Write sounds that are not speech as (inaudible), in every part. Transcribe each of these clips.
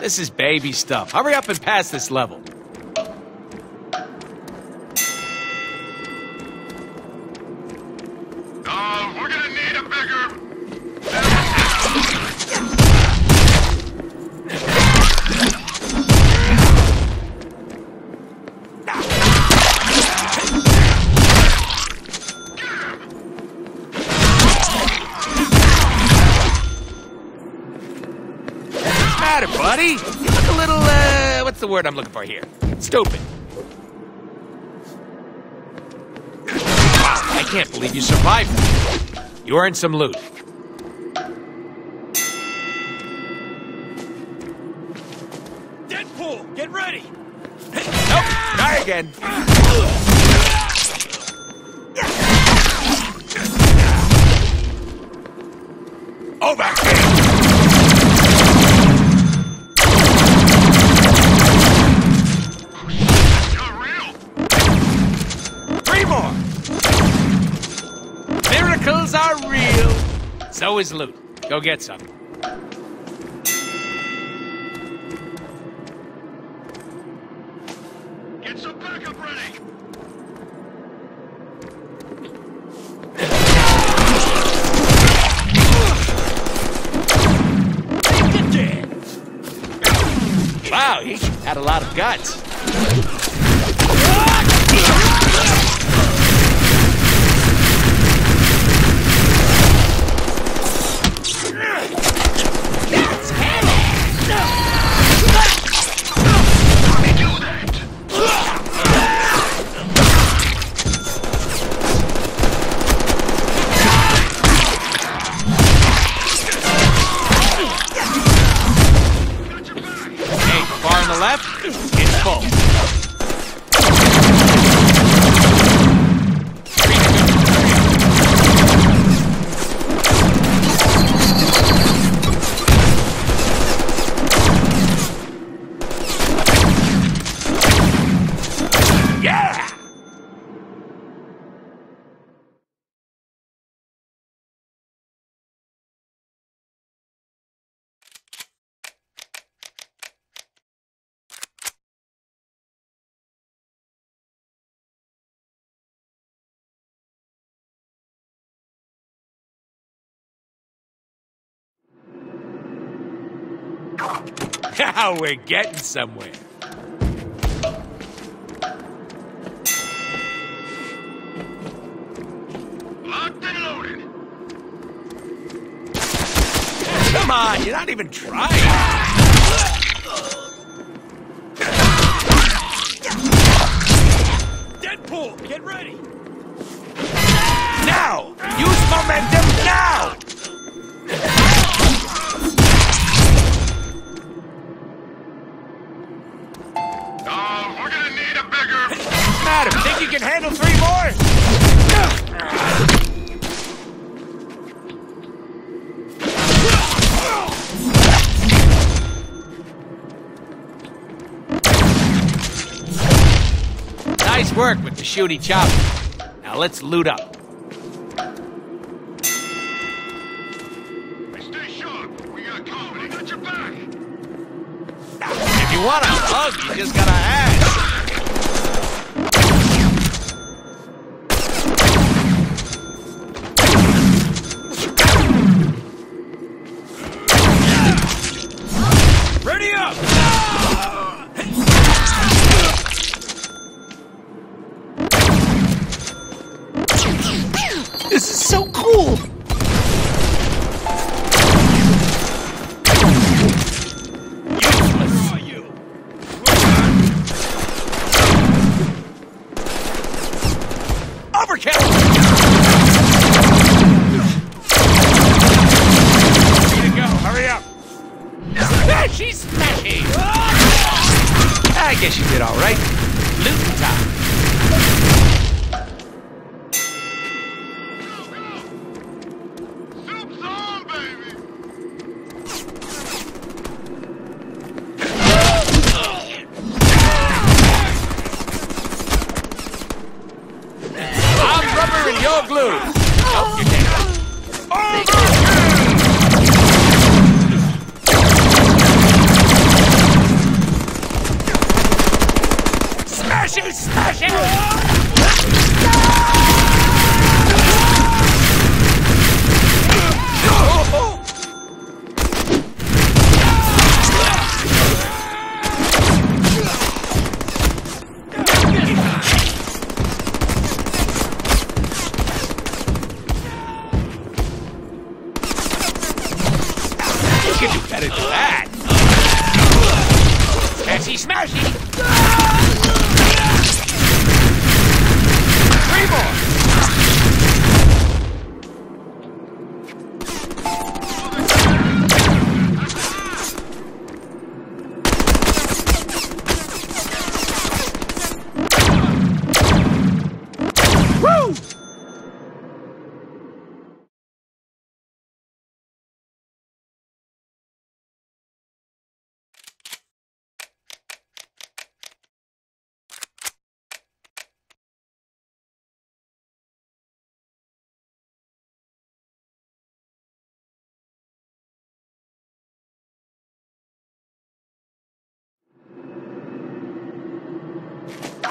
This is baby stuff. Hurry up and pass this level. Oh, we're gonna need a bigger... buddy? You look a little, uh, what's the word I'm looking for here? Stupid. I can't believe you survived. You earned some loot. Deadpool, get ready! Nope, try again. Over Is loot. Go get some. Get some backup ready. Wow, he had a lot of guts. It's full. Now we're getting somewhere. Locked and loaded. Come on, you're not even trying. Nice work with the shooty chopper. Now let's loot up. Stay sharp. We got company. Got your back. If you want a hug, you just gotta ask. Ready up! Overkill! Way to go, hurry up! Ah, she's smashing! I guess you did all lose. Oh, you can't. Smash it! Smash it! Can do better than that. Smashy, smashy! Three more!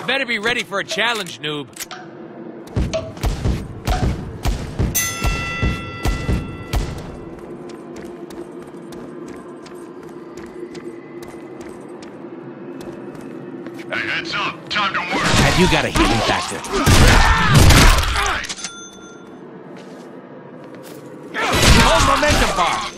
Better be ready for a challenge, noob. Hey, heads up. Time to work. Have you got a healing factor? Hold momentum bar.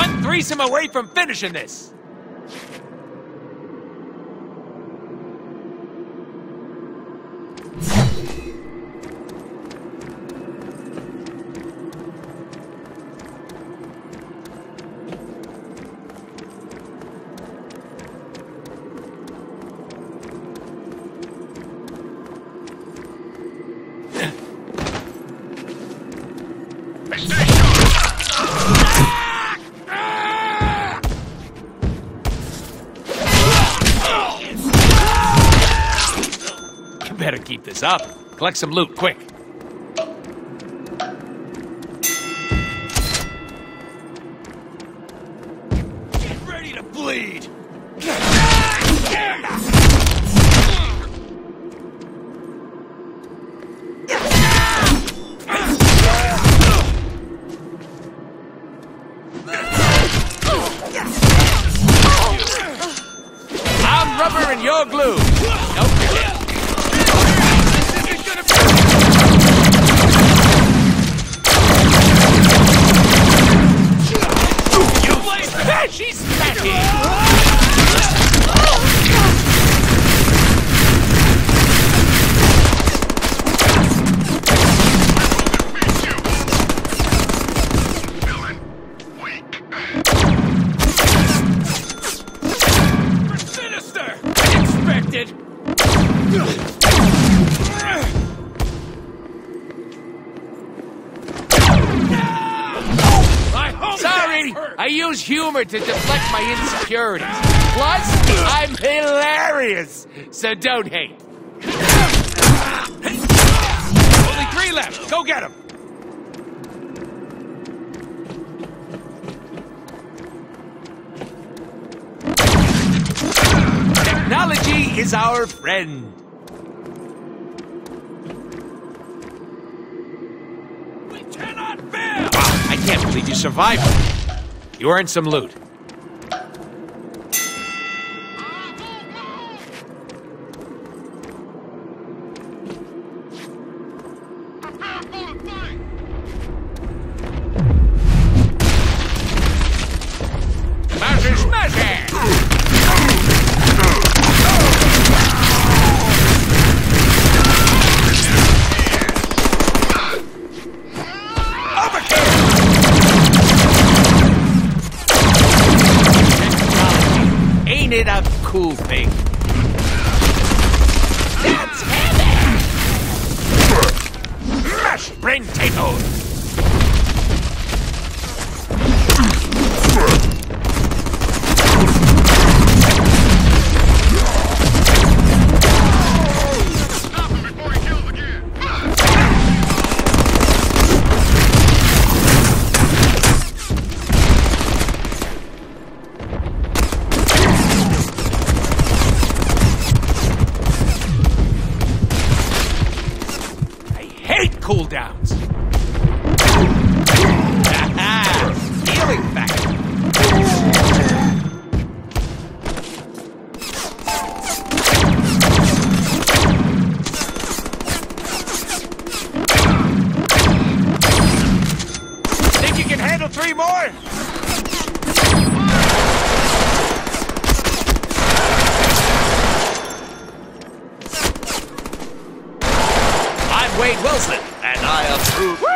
One threesome away from finishing this. Keep this up. Collect some loot, quick. Get ready to bleed! I'm rubber and you're glue. Homie Sorry. I use humor to deflect my insecurities. Plus, I'm hilarious, so don't hate. Only three left. Go get them. Is our friend. We cannot fail! Ah, I can't believe you survived. You earned some loot. Cool thing. That's heavy! Mashed brain potatoes! Hate cooldowns. (laughs) Aha! Healing factor. Think you can handle three more? I'm Wade Wilson, and I approve.